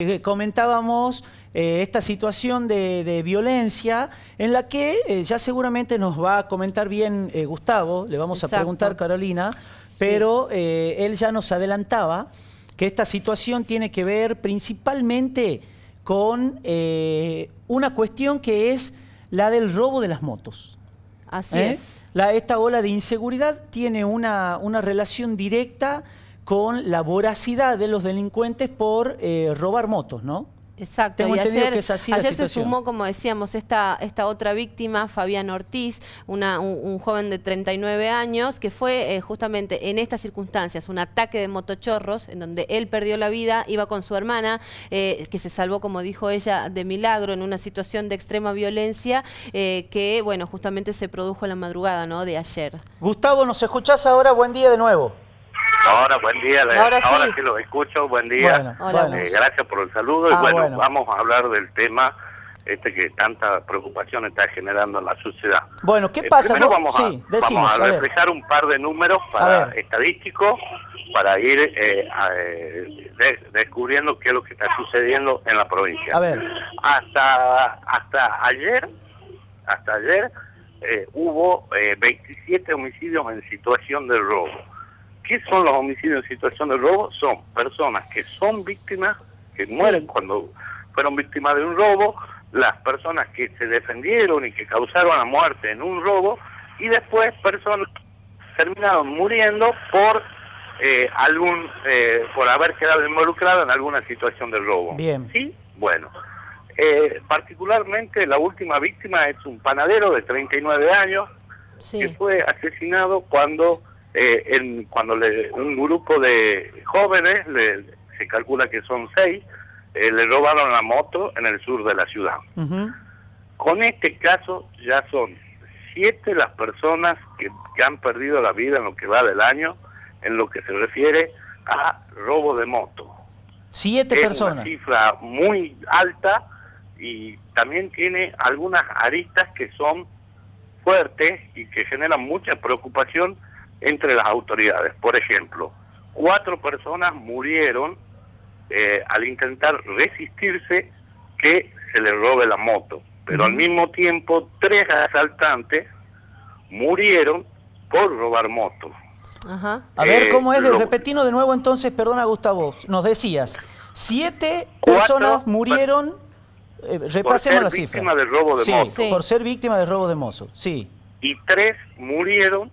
Eh, comentábamos eh, esta situación de, violencia en la que eh, ya seguramente nos va a comentar bien Gustavo, le vamos a preguntar Carolina, pero él ya nos adelantaba que esta situación tiene que ver principalmente con una cuestión que es la del robo de las motos. Así es. La, esta ola de inseguridad tiene una, una relación directa con la voracidad de los delincuentes por eh, robar motos, ¿no? Exacto, Tengo y ayer, que es así ayer se sumó, como decíamos, esta, esta otra víctima, Fabián Ortiz, una, un, joven de 39 años, que fue eh, justamente en estas circunstancias, un ataque de motochorros, en donde él perdió la vida, iba con su hermana, eh, que se salvó, como dijo ella, de milagro, en una situación de extrema violencia, que, bueno, justamente se produjo en la madrugada, ¿no?, de ayer. Gustavo, ¿nos escuchás ahora? Buen día de nuevo. Ahora, buen día. Ahora, sí. lo escucho, buen día. Eh, gracias por el saludo. y ah, bueno, vamos a hablar del tema este que tanta preocupación está generando en la sociedad. Bueno, ¿qué eh, pasa? vamos, a, vamos a, reflejar un par de números para estadísticos para ir eh, descubriendo qué es lo que está sucediendo en la provincia. A ver. Hasta, hasta ayer, hasta ayer hubo 27 homicidios en situación de robo ¿Qué son los homicidios en situación de robo? Son personas que son víctimas, que mueren cuando fueron víctimas de un robo, las personas que se defendieron y que causaron la muerte en un robo, y después personas terminaron muriendo por eh, algún eh, por haber quedado involucrado en alguna situación de robo. Bien. Sí, bueno. Eh, particularmente la última víctima es un panadero de 39 años que fue asesinado cuando eh, en, cuando le, un grupo de jóvenes, se calcula que son seis, eh, le robaron la moto en el sur de la ciudad. Con este caso ya son siete las personas que, han perdido la vida en lo que va del año en lo que se refiere a robo de moto. Siete personas. Una cifra muy alta y también tiene algunas aristas que son fuertes y que generan mucha preocupación entre las autoridades. Por ejemplo, cuatro personas murieron eh, al intentar resistirse que se les robe la moto, pero al mismo tiempo tres asaltantes murieron por robar motos. Ajá. A ver, eh, ¿cómo es? De, repetino de nuevo entonces, perdona Gustavo, nos decías, siete personas murieron, eh, repasemos la cifra. De robo de sí, por ser víctima de robo de mozo, sí. Y tres murieron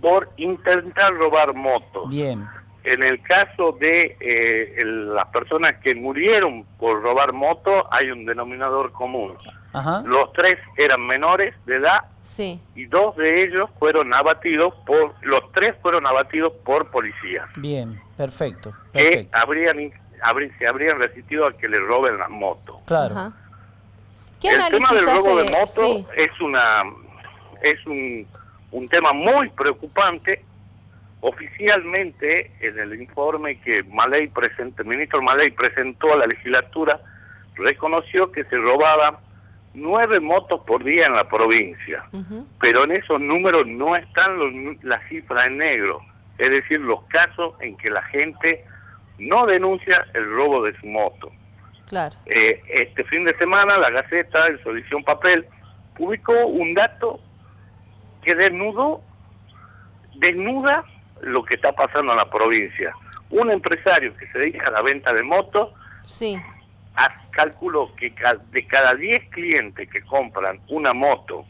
por intentar robar motos. Bien. En el caso de eh, las personas que murieron por robar motos, hay un denominador común. Los tres eran menores de edad sí. y dos de ellos fueron abatidos por, los tres fueron abatidos por policías. Bien, perfecto. Que habrían, se habrían resistido a que le roben las motos. Claro. el tema del robo de motos es una es un un tema muy preocupante. Oficialmente, en el informe que Maley presentó, el ministro Maley presentó a la legislatura, reconoció que se robaban nueve motos por día en la provincia, pero en esos números no están las cifras en negro, es decir, los casos en que la gente no denuncia el robo de su moto. Claro. Eh, este fin de semana la Gaceta, en su edición papel, publicó un dato que desnudo, desnuda lo que está pasando en la provincia. Un empresario que se dedica a la venta de motos, sí. calculó que de cada 10 clientes que compran una moto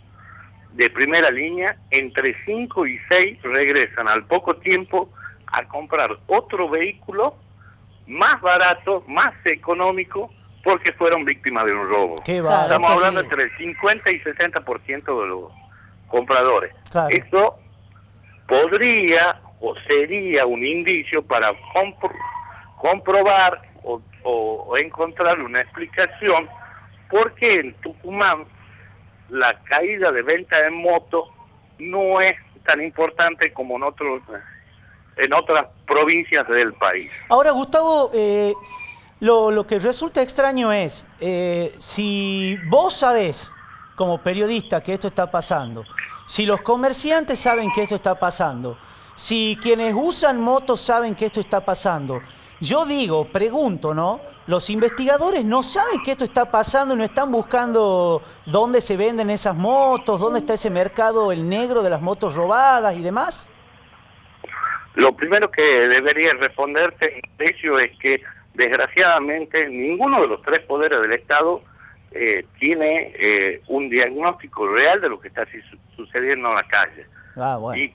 de primera línea, entre 5 y 6 regresan al poco tiempo a comprar otro vehículo más barato, más económico, porque fueron víctimas de un robo. Estamos hablando entre el 50 y 60% de los compradores. Eso podría o sería un indicio para comprobar o, encontrar una explicación por qué en Tucumán la caída de venta de motos no es tan importante como en otros en otras provincias del país. Ahora, Gustavo, eh, lo, lo, que resulta extraño es, eh, si vos sabés como periodista que esto está pasando, si los comerciantes saben que esto está pasando, si quienes usan motos saben que esto está pasando, Yo digo, pregunto, ¿no? Los investigadores no saben que esto está pasando y no están buscando dónde se venden esas motos, dónde está ese mercado, el negro de las motos robadas y demás. Lo primero que debería responderte, hecho, es que desgraciadamente ninguno de los tres poderes del Estado eh, tiene eh, un diagnóstico real de lo que está sucediendo en la calle. Ah, y,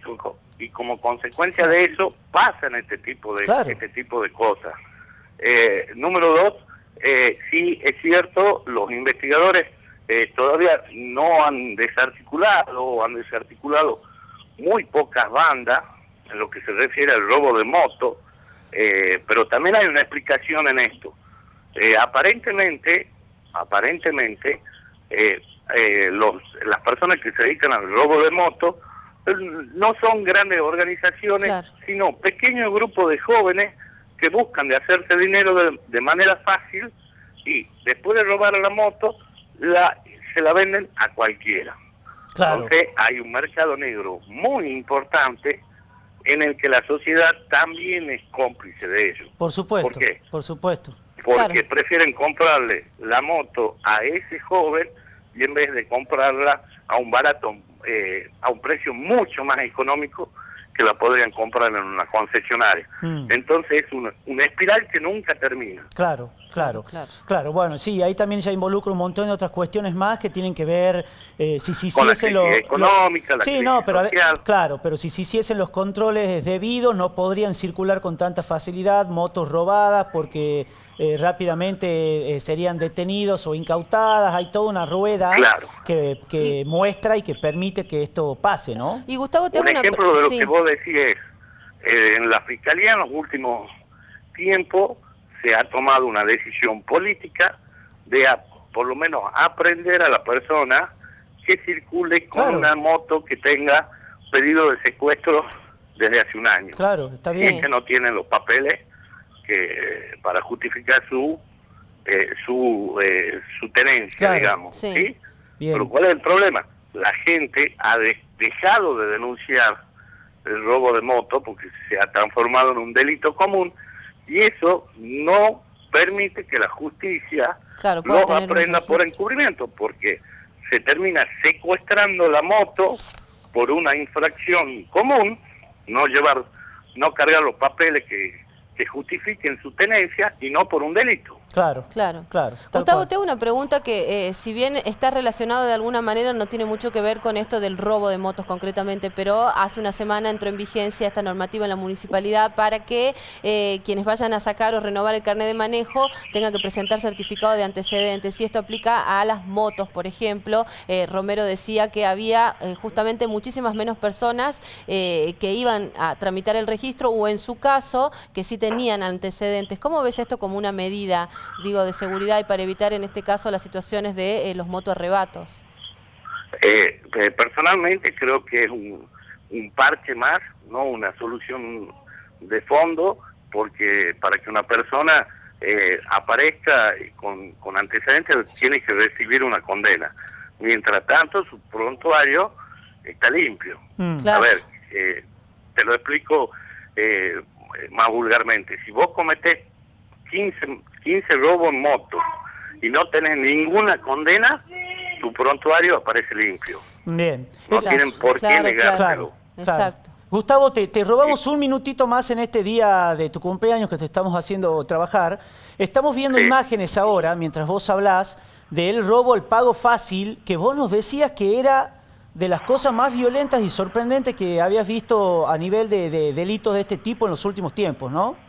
y, como consecuencia de eso pasan este tipo de este tipo de cosas. Eh, número dos, sí es cierto, los investigadores todavía no han desarticulado o han desarticulado muy pocas bandas en lo que se refiere al robo de moto, pero también hay una explicación en esto. aparentemente aparentemente eh, eh, los, las personas que se dedican al robo de motos eh, no son grandes organizaciones, sino pequeños grupos de jóvenes que buscan de hacerse dinero de, manera fácil y después de robar la moto la, se la venden a cualquiera. Entonces hay un mercado negro muy importante en el que la sociedad también es cómplice de ello. Por supuesto. ¿Por qué? Por supuesto porque prefieren comprarle la moto a ese joven y en vez de comprarla a un barato, eh, a un precio mucho más económico que la podrían comprar en una concesionaria. Mm. Entonces es una, una, espiral que nunca termina. Claro, claro, claro, claro. Bueno, sí, ahí también ya involucra un montón de otras cuestiones más que tienen que ver eh, si se hiciesen los... económica, la Sí, no, pero claro, pero si se hiciesen los controles debidos no podrían circular con tanta facilidad motos robadas porque eh, rápidamente eh, serían detenidos o incautadas. Hay toda una rueda que, muestra y que permite que esto pase, ¿no? Y Gustavo, Un ejemplo de lo que vos decís es, eh, en la Fiscalía en los últimos tiempos se ha tomado una decisión política de por lo menos aprender a la persona que circule con una moto que tenga pedido de secuestro desde hace un año. Claro, está bien. Si es que no tienen los papeles que para justificar su eh, su eh, su tenencia, digamos. Sí. Pero ¿cuál es el problema? La gente ha dejado de denunciar el robo de moto porque se ha transformado en un delito común y eso no permite que la justicia lo aprenda por encubrimiento porque se termina secuestrando la moto por una infracción común, no llevar, no cargar los papeles que que justifiquen su tenencia y no por un delito. Claro, claro, claro. Gustavo, tengo una pregunta que, eh, si bien está relacionado de alguna manera, no tiene mucho que ver con esto del robo de motos concretamente, pero hace una semana entró en vigencia esta normativa en la municipalidad para que eh, quienes vayan a sacar o renovar el carnet de manejo tengan que presentar certificado de antecedentes. Y esto aplica a las motos, por ejemplo. Eh, Romero decía que había justamente muchísimas menos personas que iban a tramitar el registro o en su caso que sí tenían antecedentes. ¿Cómo ves esto como una medida? Digo, de seguridad y para evitar en este caso las situaciones de eh, los motorrebatos? Eh, eh, personalmente creo que es un, un parche más, no una solución de fondo, porque para que una persona eh, aparezca con, con antecedentes tiene que recibir una condena. Mientras tanto, su prontuario está limpio. Mm. A ver, te lo explico más vulgarmente. Si vos cometés 15, 15 robos en moto y no tenés ninguna condena, tu prontuario aparece limpio. Bien. No tienen por qué negártelo. Exacto. Gustavo, te, robamos un minutito más en este día de tu cumpleaños que te estamos haciendo trabajar. Estamos viendo imágenes ahora, mientras vos hablás, del robo, el pago fácil, que vos nos decías que era de las cosas más violentas y sorprendentes que habías visto a nivel de, de delitos de este tipo en los últimos tiempos, ¿no?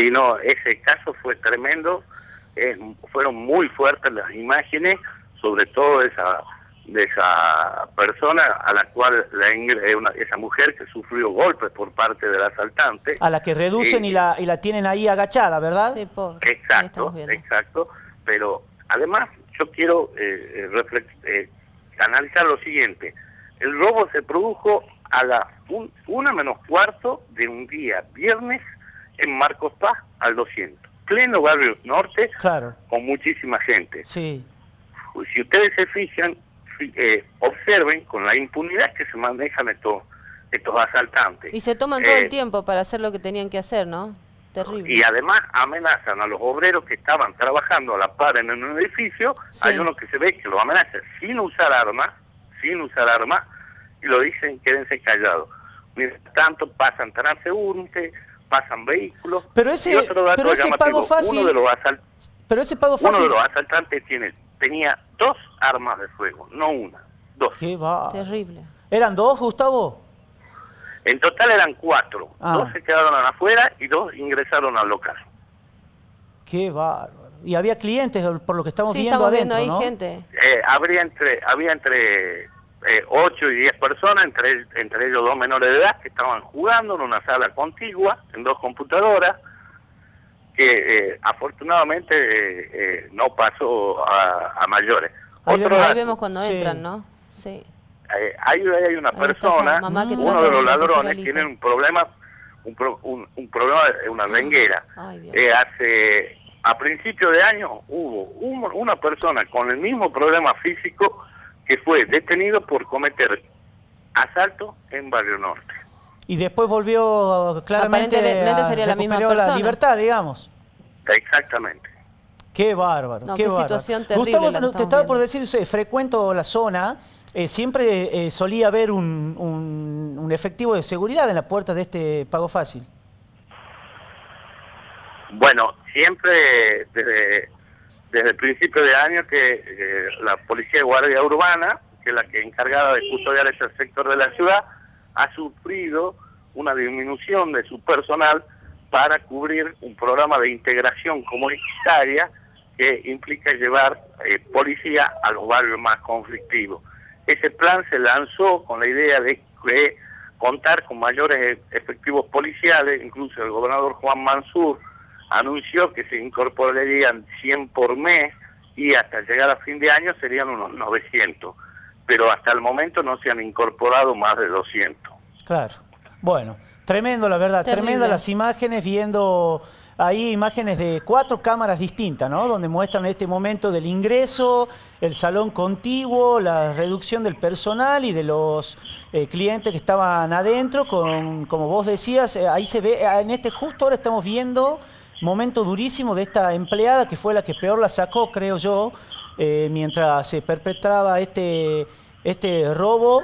Sí, no, ese caso fue tremendo, fueron muy fuertes las imágenes, sobre todo esa de esa persona a la cual la una, esa mujer que sufrió golpes por parte del asaltante. A la que reducen y, la, y la tienen ahí agachada, ¿verdad? Sí, Exacto, exacto. Pero además yo quiero eh, eh, eh, analizar lo siguiente. El robo se produjo a la una menos cuarto de un día viernes en Marcos Paz al 200. Pleno barrio norte, claro. con muchísima gente. Sí. Pues, si ustedes se fijan, eh, observen con la impunidad que se manejan estos, estos asaltantes. Y se toman todo el eh, tiempo para hacer lo que tenían que hacer, ¿no? Y además amenazan a los obreros que estaban trabajando a la par en un edificio. Hay uno que se ve que lo amenaza sin usar armas, sin usar armas, y lo dicen quédense callados. Mientras tanto pasan transeúntes, pasan vehículos. Pero ese, pero ese pago fácil... Uno de los pero ese pago fácil... Uno de los asaltantes tiene, tenía dos armas de fuego, no una, dos. Qué va. Terrible. ¿Eran dos, Gustavo? En total eran cuatro. Ah. Dos se quedaron afuera y dos ingresaron al local. Qué bárbaro. Y había clientes, por lo que estamos viendo adentro, viendo ahí gente. Eh, habría entre, había entre eh, 8 y 10 personas, entre, entre ellos dos menores de edad, que estaban jugando en una sala contigua, en dos computadoras, que eh, afortunadamente eh, eh, no pasó a, mayores. Ahí, vemos, cuando entran, ¿no? Sí. Hay, hay, una persona, uno de los ladrones tiene un problema, un, un, un problema, una renguera. hace a principio de año hubo una persona con el mismo problema físico que fue detenido por cometer asalto en Barrio Norte. Y después volvió claramente Aparentemente sería la misma persona. la libertad, digamos. Exactamente. Qué bárbaro, qué, bárbaro. situación terrible Gustavo, te estaba por decir, frecuento la zona, eh, siempre eh, solía haber un, un, efectivo de seguridad en la puerta de este pago fácil. Bueno, siempre desde desde el principio de año que eh, la Policía de Guardia Urbana, que es la que encargada de custodiar ese sector de la ciudad, ha sufrido una disminución de su personal para cubrir un programa de integración comunitaria que implica llevar eh, policía a los barrios más conflictivos. Ese plan se lanzó con la idea de contar con mayores efectivos policiales, incluso el gobernador Juan Mansur anunció que se incorporarían 100 por mes y hasta llegar a fin de año serían unos 900, pero hasta el momento no se han incorporado más de 200. Claro, bueno, tremendo la verdad, tremendo las imágenes viendo ahí imágenes de cuatro cámaras distintas, ¿no? Donde muestran este momento del ingreso, el salón contiguo, la reducción del personal y de los eh, clientes que estaban adentro, con, como vos decías, eh, ahí se ve, en este justo ahora estamos viendo momento durísimo de esta empleada que fue la que peor la sacó, creo yo, eh, mientras se perpetraba este, este robo.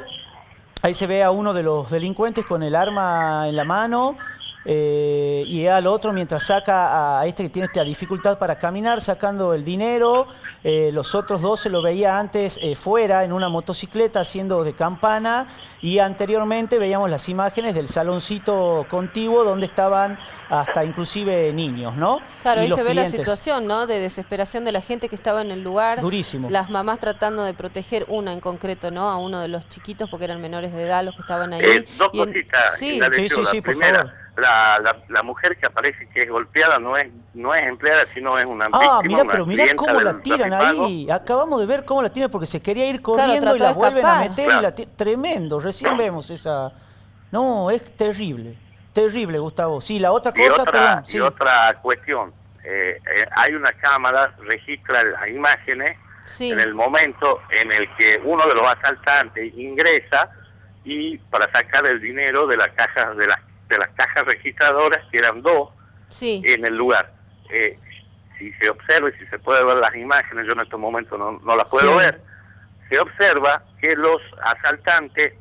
Ahí se ve a uno de los delincuentes con el arma en la mano eh, y al otro mientras saca a este que tiene esta dificultad para caminar, sacando el dinero. Eh, los otros dos se lo veía antes fuera en una motocicleta haciendo de campana y anteriormente veíamos las imágenes del saloncito contiguo donde estaban hasta inclusive niños, ¿no? Claro, ahí se ve la situación, ¿no? De desesperación de la gente que estaba en el lugar. Durísimo. Las mamás tratando de proteger, una en concreto, ¿no? A uno de los chiquitos porque eran menores de edad los que estaban ahí. Eh, dos cositas. Sí, sí, sí, por favor. La, la, mujer que aparece que es golpeada no es no es empleada, sino es una Ah, mira, pero mira cómo la tiran ahí. Acabamos de ver cómo la tiran porque se quería ir corriendo y la vuelven a meter y la Tremendo, recién vemos esa... No, es terrible. Terrible, Gustavo. Sí, la otra cosa... Y otra, y otra cuestión. Eh, eh, hay una cámara, registra las imágenes en el momento en el que uno de los asaltantes ingresa y para sacar el dinero de las cajas de las de las cajas registradoras que eran dos en el lugar. Eh, si se observa y si se puede ver las imágenes yo en estos momentos no, no las puedo ver se observa que los asaltantes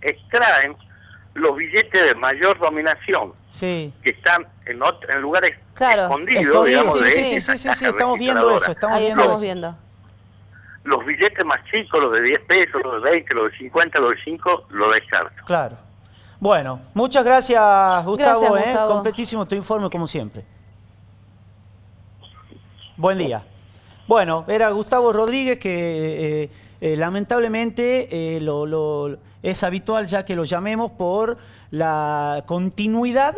extraen los billetes de mayor dominación que están en, en lugares escondidos, digamos, sí, sí, sí, sí, estamos viendo eso, estamos, viendo, Los billetes más chicos, los de 10 pesos, los de 20, los de 50, los de 5, lo descarto. Claro. Bueno, muchas gracias Gustavo, ¿eh? completísimo tu informe como siempre. Buen día. Bueno, era Gustavo Rodríguez que... Eh, eh, lamentablemente lo, es habitual ya que lo llamemos por la continuidad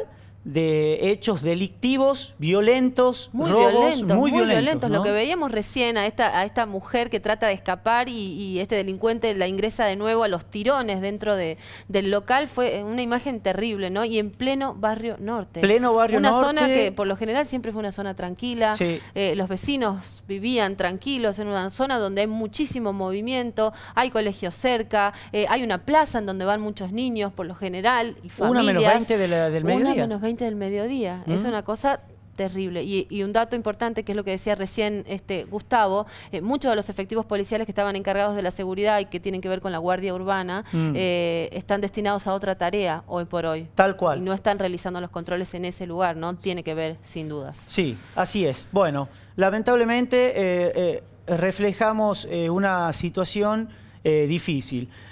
de hechos delictivos, violentos, muy robos, violentos, muy, violentos. Lo que veíamos recién a esta, a esta mujer que trata de escapar y, este delincuente la ingresa de nuevo a los tirones dentro de, del local fue una imagen terrible, ¿no? Y en pleno barrio norte. Pleno barrio una norte. Una zona que por lo general siempre fue una zona tranquila. Eh, los vecinos vivían tranquilos en una zona donde hay muchísimo movimiento, hay colegios cerca, eh, hay una plaza en donde van muchos niños por lo general y familias. Una menos 20 del mediodía. Una menos 20 20 del mediodía. Es una cosa terrible. Y, un dato importante, que es lo que decía recién este Gustavo, eh, muchos de los efectivos policiales que estaban encargados de la seguridad y que tienen que ver con la Guardia Urbana, mm. eh, están destinados a otra tarea hoy por hoy. Tal cual. Y no están realizando los controles en ese lugar, ¿no? Tiene que ver, sin dudas. Sí, así es. Bueno, lamentablemente eh, reflejamos una situación difícil.